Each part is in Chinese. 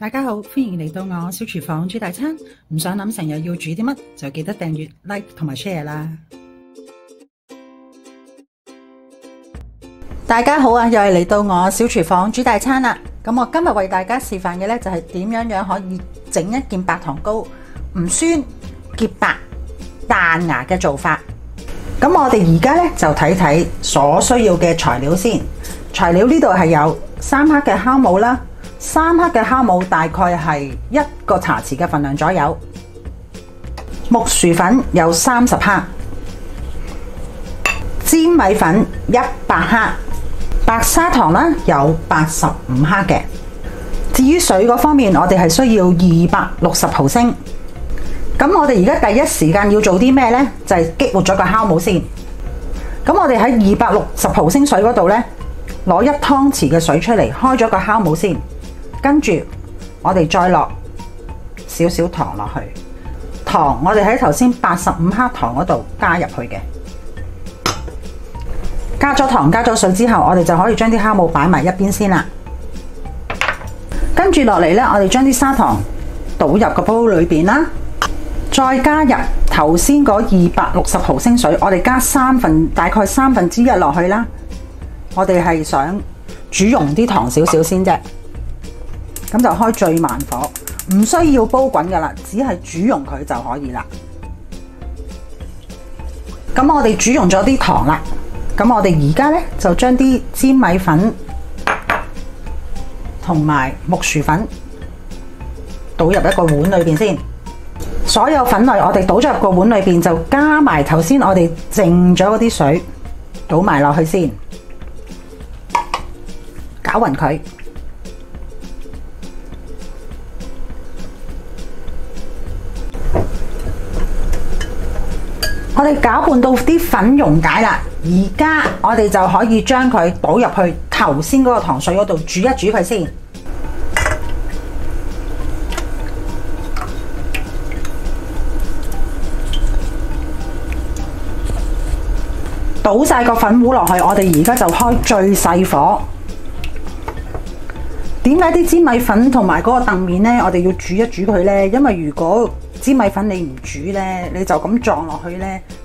大家好，歡迎嚟到我小廚房煮大餐。唔想諗成日要煮啲乜，就記得訂閱、like 同埋 share 啦。大家好啊，又係嚟到我小廚房煮大餐啦。咁我今日為大家示範嘅呢，就係點樣樣可以整一件白糖糕，唔酸、潔白、彈牙嘅做法。咁我哋而家呢，就睇睇所需要嘅材料先。材料呢度係有三克嘅酵母啦。三克嘅酵母大概係一個茶匙嘅份量左右，木薯粉有三十克，粘米粉一百克，白砂糖啦有八十五克嘅。至於水嗰方面，我哋係需要二百六十毫升。咁我哋而家第一時間要做啲咩呢？就係激活咗個酵母先。咁我哋喺二百六十毫升水嗰度呢，攞一湯匙嘅水出嚟，開咗個酵母先。跟住，我哋再落少少糖落去。糖我哋喺頭先八十五克糖嗰度加入去嘅。加咗糖加咗水之後，我哋就可以將啲酵母擺埋一邊先啦。跟住落嚟呢，我哋將啲砂糖倒入個煲裏邊啦。再加入頭先嗰二百六十毫升水，我哋加三分大概三分之一落去啦。我哋係想煮溶啲糖少少先啫。咁就開最慢火，唔需要煲滾噶啦，只係煮溶佢就可以啦。咁我哋煮溶咗啲糖啦，咁我哋而家呢，就將啲粘米粉同埋木薯粉倒入一個碗裏邊先。所有粉類我哋倒咗入個碗裏邊，就加埋頭先我哋剩咗嗰啲水，倒埋落去先，攪勻佢。我哋攪拌到啲粉溶解啦，而家我哋就可以將佢倒入去頭先嗰個糖水嗰度煮一煮佢先。倒晒個粉糊落去，我哋而家就開最細火。點解啲粘米粉同埋嗰個凳面呢？我哋要煮一煮佢呢？因為如果粘米粉你唔煮呢，你就咁撞落去呢，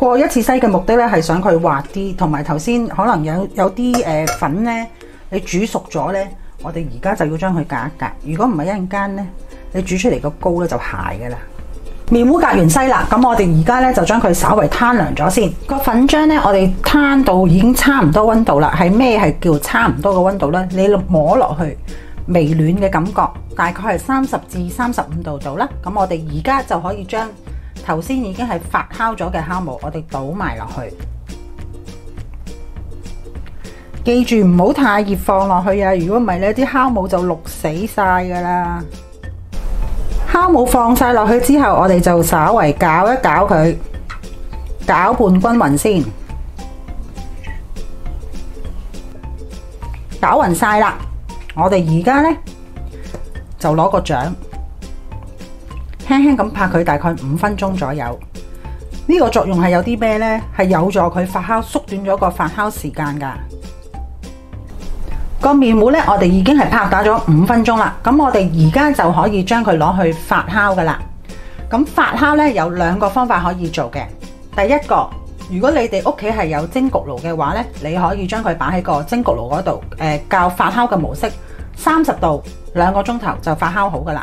過一次篩嘅目的咧，係想佢滑啲，同埋頭先可能有有啲誒、呃、粉咧，你煮熟咗咧，我哋而家就要將佢隔一隔。如果唔係一陣間咧，你煮出嚟個糕咧就鞋噶啦。麵糊隔完篩啦，咁我哋而家咧就將佢稍微攤涼咗先。個粉漿咧，我哋攤到已經差唔多溫度啦。係咩係叫差唔多嘅溫度咧？你摸落去微暖嘅感覺，大概係三十至三十五度度啦。咁我哋而家就可以將。頭先已經係發酵咗嘅酵母，我哋倒埋落去。記住唔好太熱放落去啊！如果唔係呢啲酵母就淥死晒噶啦。酵母放晒落去之後，我哋就稍微攪一攪佢，攪拌均勻先。攪勻晒啦，我哋而家呢，就攞個掌。輕輕咁拍佢，大概五分鐘左右。呢個作用係有啲咩呢？係有助佢發酵，縮短咗個發酵時間噶。個麵糊呢，我哋已經係拍打咗五分鐘啦。咁我哋而家就可以將佢攞去發酵噶啦。咁發酵呢，有兩個方法可以做嘅。第一個，如果你哋屋企係有蒸焗爐嘅話呢，你可以將佢擺喺個蒸焗爐嗰度，誒，較發酵嘅模式，三十度兩個鐘頭就發酵好噶啦。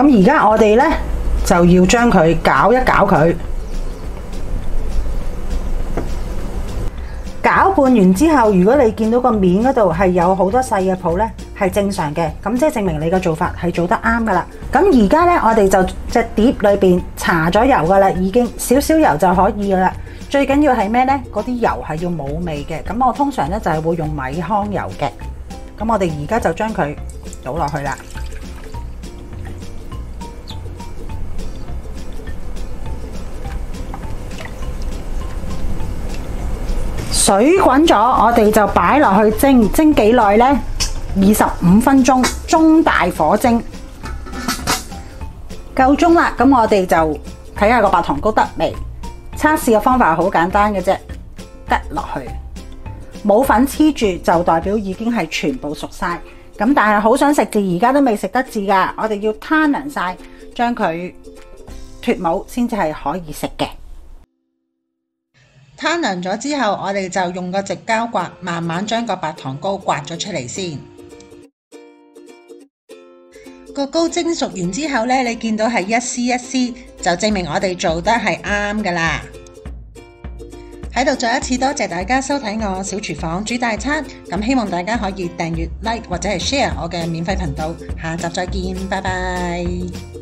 咁而家我哋咧就要將佢攪一攪佢。攪拌完之後，如果你見到個面嗰度係有好多細嘅泡呢，係正常嘅，咁即係證明你嘅做法係做得啱噶啦。咁而家呢，我哋就隻碟裏邊搽咗油噶啦，已經少少油就可以噶啦。最緊要係咩呢？嗰啲油係要冇味嘅。咁我通常呢，就係會用米糠油嘅。咁我哋而家就將佢倒落去啦。水滾咗，我哋就擺落去蒸，蒸幾耐呢？二十五分鐘，中大火蒸，夠鐘啦。咁我哋就睇下個白糖糕得未？測試嘅方法好簡單嘅啫，得落去，冇粉黐住就代表已經係全部熟晒。咁但係好想食字，而家都未食得字噶，我哋要攤勻晒，將佢脫模先至係可以食嘅。攤涼咗之後，我哋就用個直膠刮，慢慢將個白糖糕刮咗出嚟先。個糕蒸熟完之後呢，你見到係一絲一絲，就證明我哋做得係啱噶啦。喺度再一次多謝大家收睇我小廚房煮大餐，咁希望大家可以訂閱、like 或者係 share 我嘅免費頻道。下集再見，拜拜。